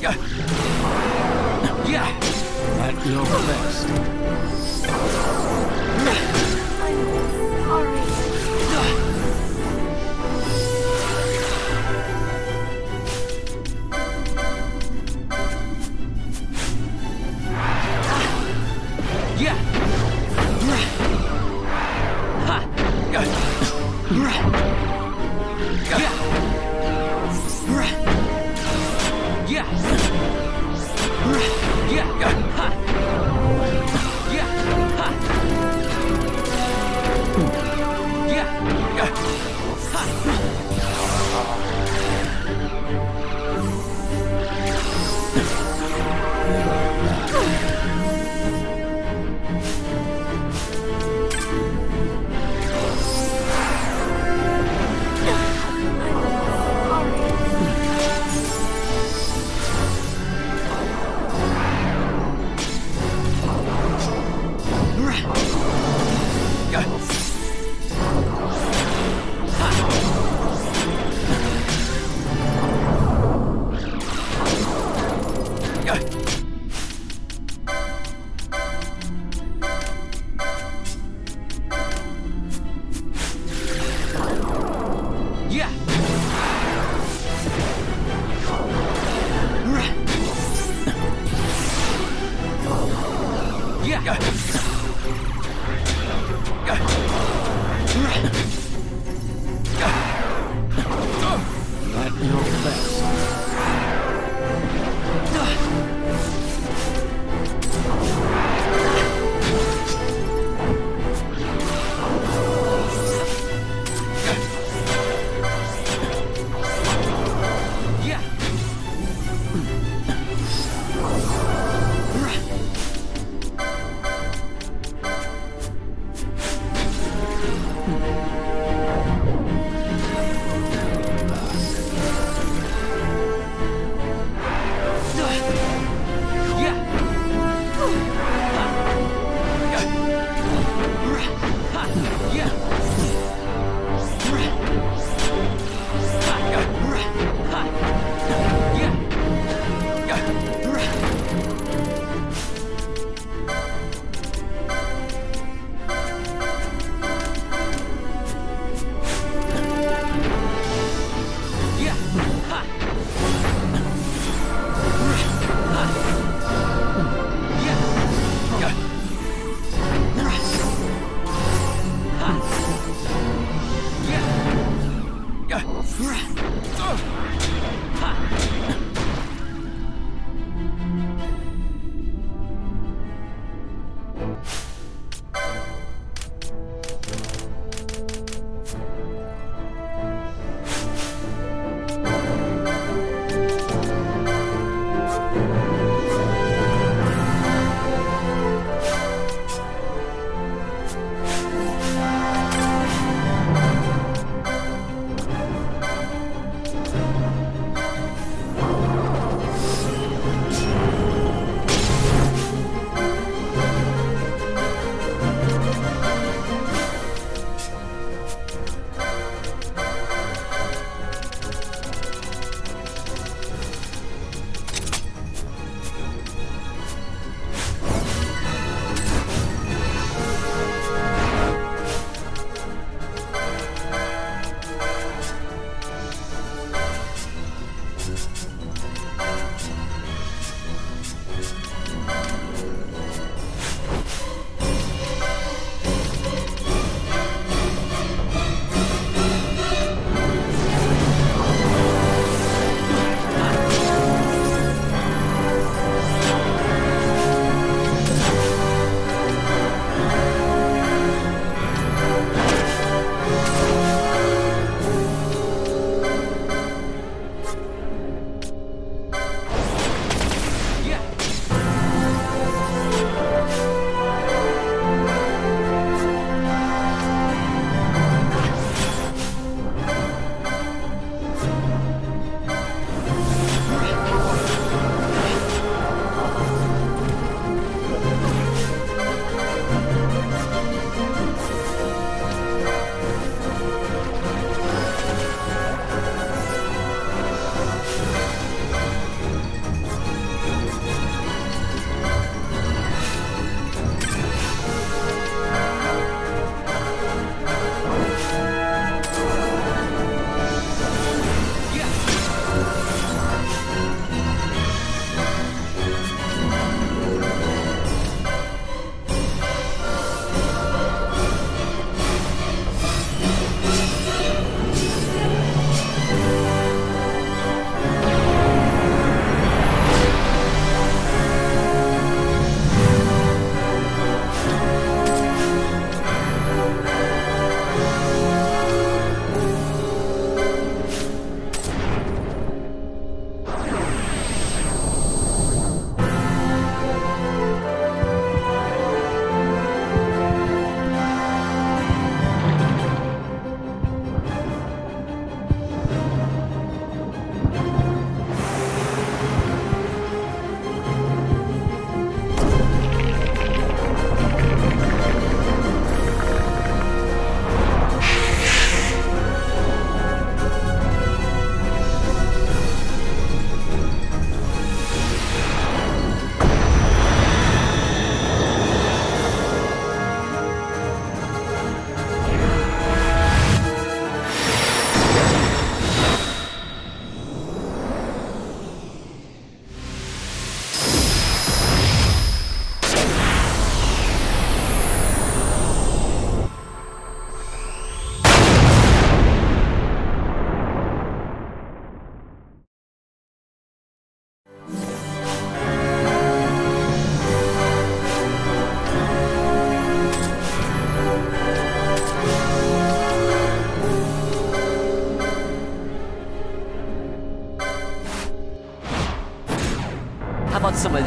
Yeah. At your best.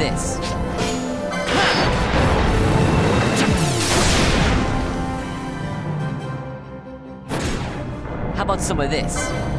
This? How about some of this?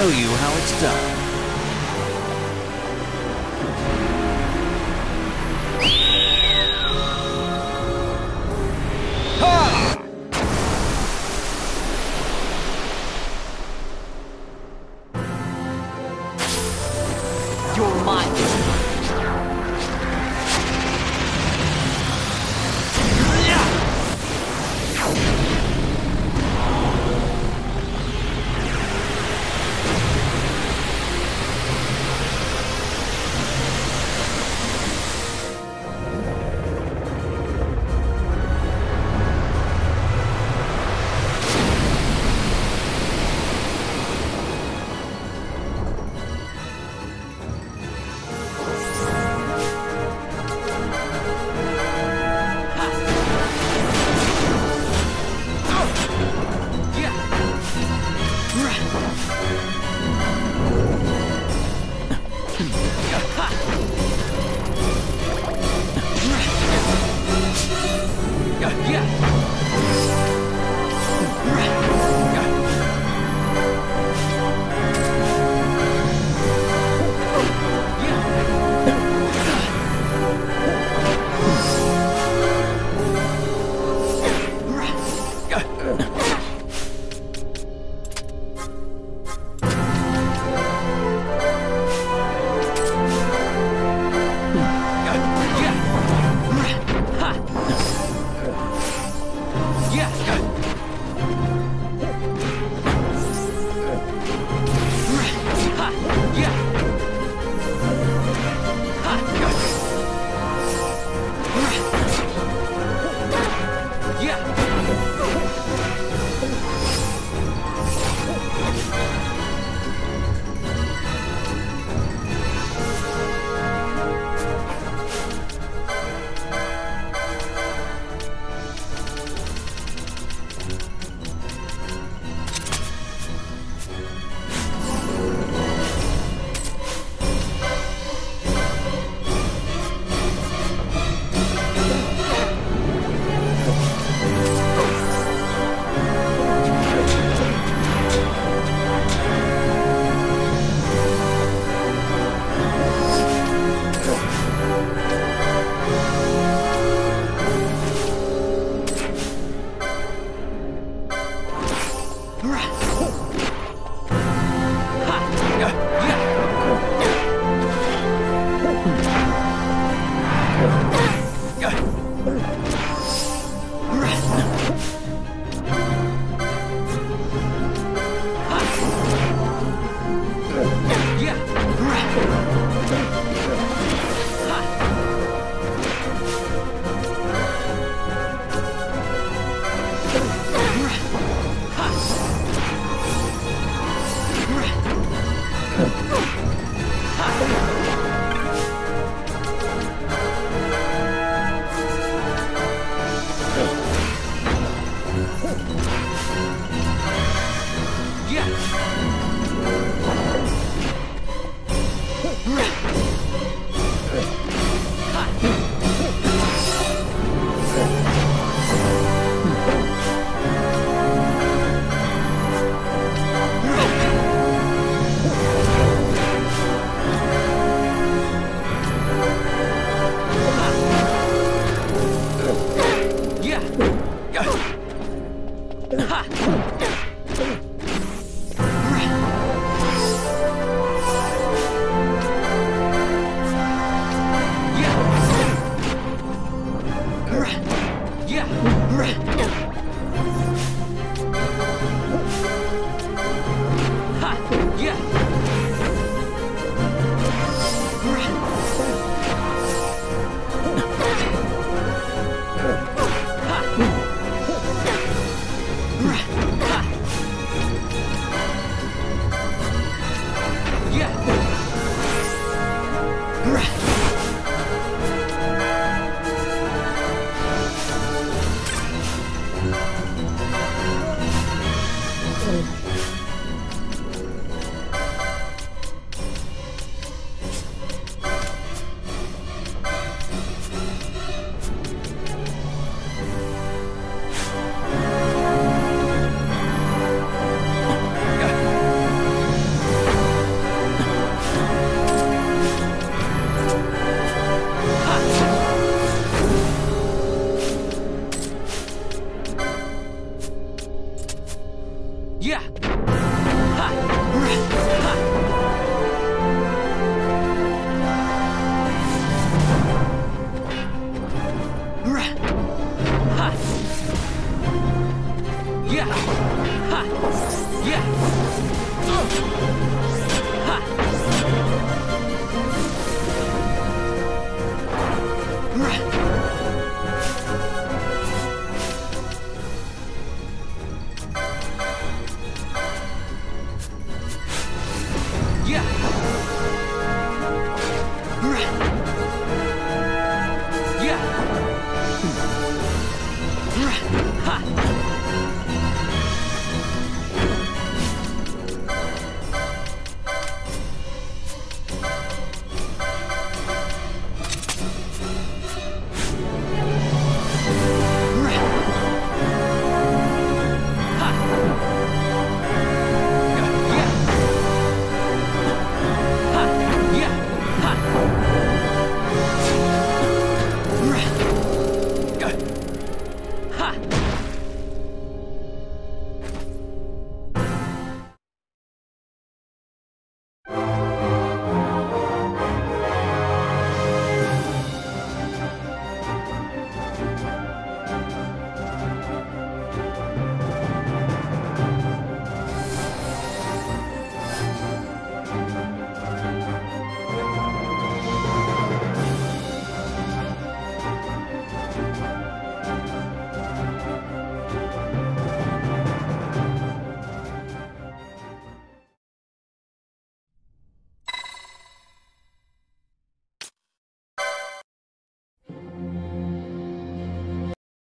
Show you how it's done.